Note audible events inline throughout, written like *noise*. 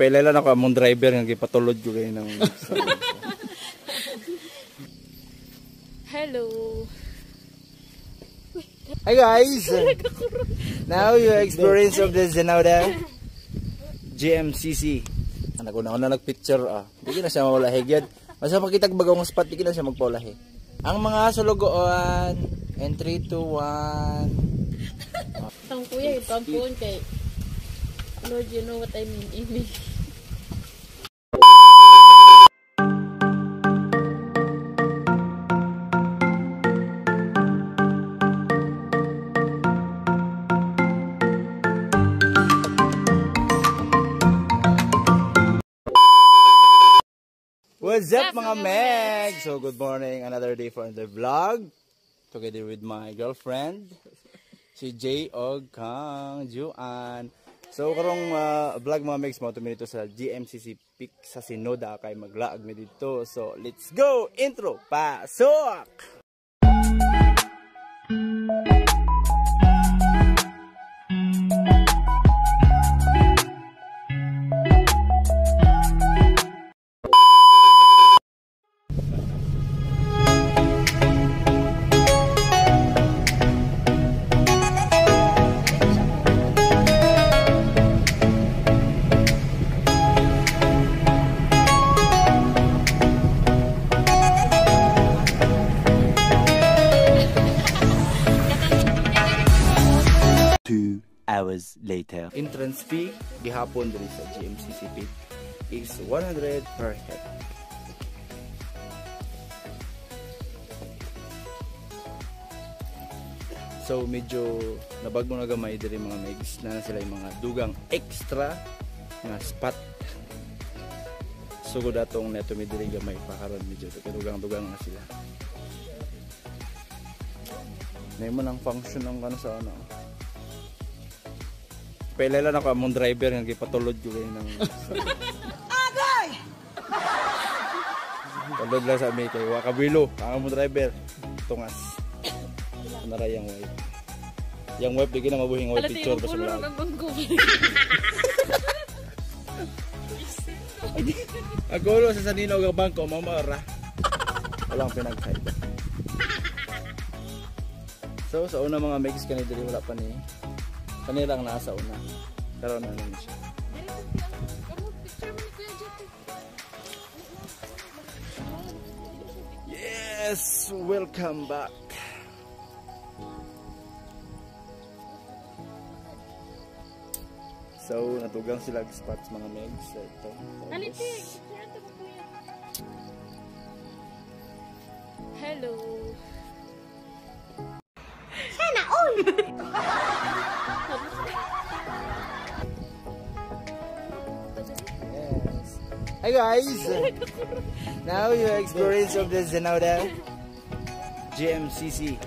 Pailan ako among driver nga gipatulod ko kay nang Hello. Hi guys. Now you experience of the Zenoda GMCC. Anak ko na ako na nagpicture ah. Di na siya mawalahi gyud. Basta makita bagong spot di na siya magpaulahi. Ang mga sulugoan and 3 2 1 Ang kuya, ipampun kay Lord, you know what I mean, Amy. What's up mga Meg? So good morning, another day for another vlog. Together with my girlfriend, si Jay og kang Juan. So karong uh, vlog mga Megs mo tumito sa GMCC Peak sa Sinoda kay maglaag mi dito. So let's go! Intro! Pasok! Later. Entrance fee gihapon diri sa GMCC Peak is 100 per head. So medyo nabago na gamay diri mga megs na sila yung mga dugang extra nga spot. Sugod atong neto mi diri gamay pa karon medyo dugang-dugang na sila. Nay mo nang function ng ano sa ano. Pailan ako among driver nga gipatulod ko kay nang *laughs* Agay! Tulod lang sa mi kay wa kabilo, ang among driver tungas. Nara yang wife. Yang wife di na mabuhing wife picture pa sa. *laughs* Ako lo sa sanino nga bangko mamara. Walang pinag-hide. So sa una mga mix kanina dili wala pa ni kanilang nasa una. Karon na naman siya. Yes, welcome back. So, natugang sila ang spots mga megs. So, ito. Alitik! Hello. Hi guys! Now you experience of the Zenoda GMCC.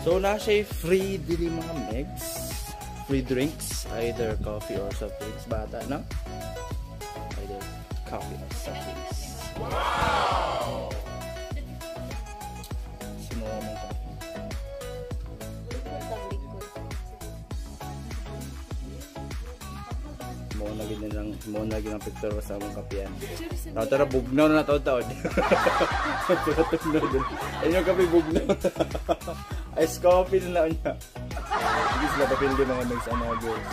So na siya free dili mga. Free drinks, either coffee or soft drinks bata, no? Either coffee or soft drinks. Wow! Na gid lang mo na gid ang picture sa among kapian. Taw tara bugnaw na taw taw. Tugnaw. *laughs* Ayun yung kape bugnaw. *laughs* Ice coffee na lang niya. Hindi sila papel di mga ang mga girls.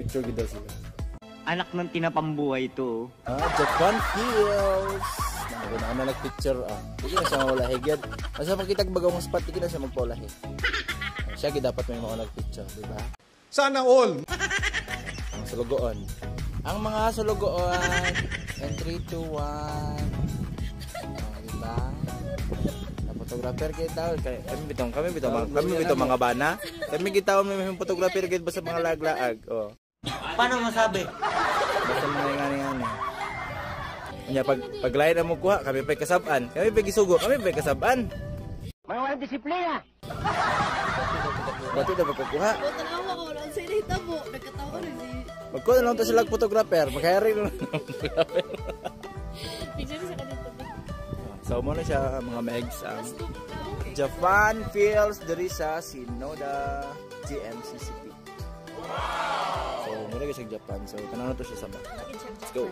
Picture gid sila. Anak ng tinapambuhay to. Ah, Japan Hills. Mga na na nag-picture ah. Hindi na siya mawalahi gyud. Asa makita bagong spot di na siya magpaulahi. Ah, Siya gid dapat may mga nag-picture, di ba? Sana all. Sulugoon. Ang mga sulugoon. And 3, 2, 1. Oh, diba? Na photographer kayo. Kay- Kami bitong, kami bitong, mga- kami bitong mga bana. Kami gitawag may mga photographer kayo basta mga laglaag. Oh. Paano masabi? Basta mga nga nga nga. Kanya pag pag lain na mo kuha, kami pa kasaban. Kami pa gisugo, kami pa kasaban. Mga walang disiplina. Bato na pagkukuha. Si... Magkuha na lang to sila photographer. Na lang. Picture sa kanito. So mo na siya mga megs ang Japan feels diri sa Sinoda GMCCP. So, mura gyud sa Japan. So, tanan na to siya sa ba. Let's go.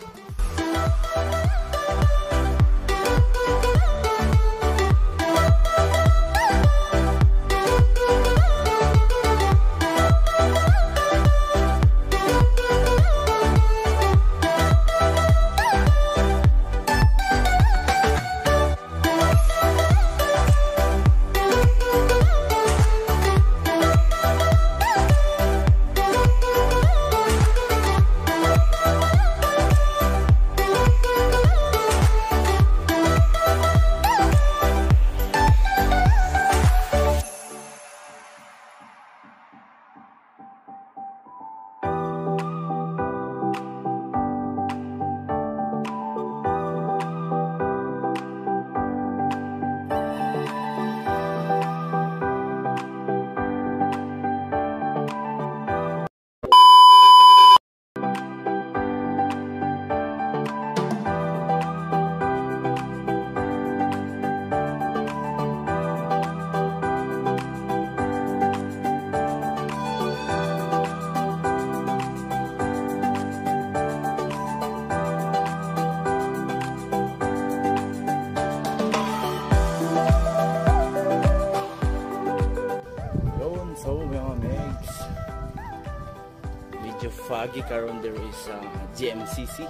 Foggy karon there is uh, GMCC.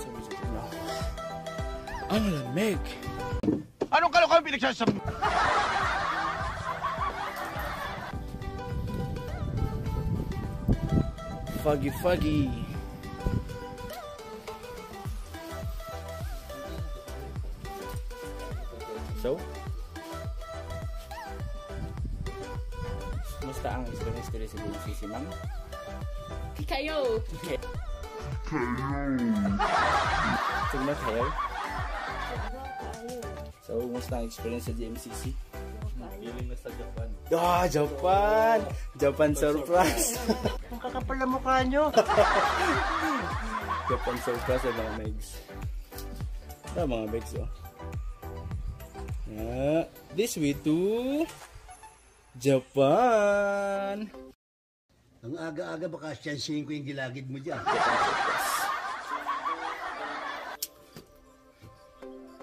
So no. Ang lamig. Anong kalokohan pinagsasabi? Foggy foggy. Kayo! Sigma kayo? So, musta ang experience sa GMCC? Feeling na sa Japan. Ah, Japan! Japan surprise! *laughs* Ang kakapal na mukha nyo. *laughs* Japan surprise sa mga megs. Ito mga megs, oh. Yeah. This way to Japan! Ang aga-aga baka siyansihin ko yung gilagid mo dyan.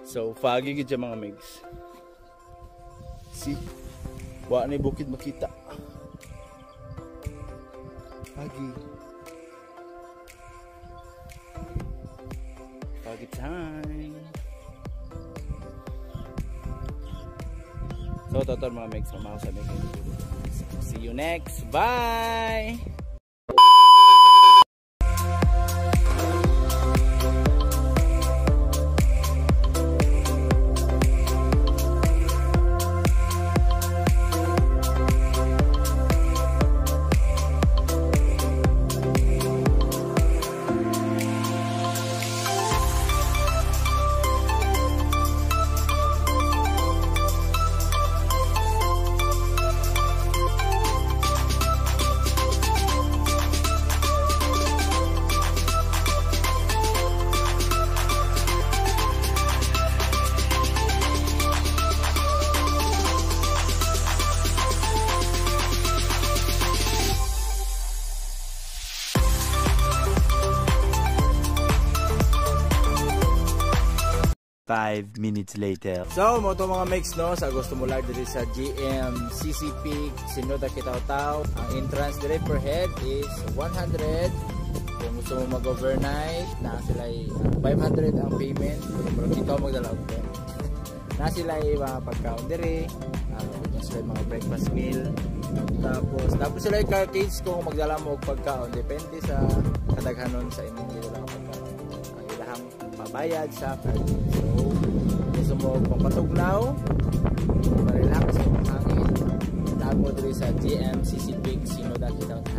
So, foggy gid mga megs. See? Wa na bukid makita. Foggy. Foggy time. So, total mga megs, mamaw sa megs. See you next. Bye! Five minutes later. So, mo to mga mix no sa gusto mo lang diri sa GM CCP Sinoda Kitaw-Taw. Ang entrance dire per head is 100. Kung gusto mo mag-overnight, na sila ay 500 ang payment. Kung mo dito magdala og pen. Na sila mga pagkaon dire. Uh, sila mga breakfast meal. Tapos, tapos sila ay cage kung magdala mo og pagkaon. Depende sa kadaghanon sa inyong gidala mabayad sa card. So, gusto mo pampatugnaw, marelax ang hangin, tag mo diri sa GMCC Big Sinoda Downtown.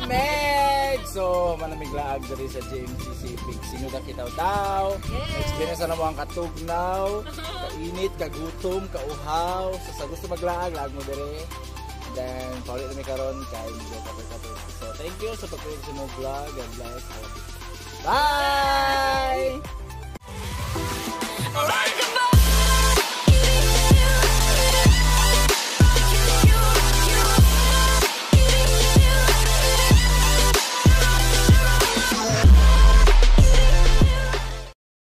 malamig! So, malamig laag dali sa JMC Civic. Sino na kita daw? Yeah. Experience na mo ang katugnaw, kainit, kagutom, kauhaw. So, sa gusto maglaag, laag mo dali. Then, paulit na may karon, kain dito kapag So, thank you sa so, pagkakas sa mga vlog. God bless. Bye! Bye! Bye!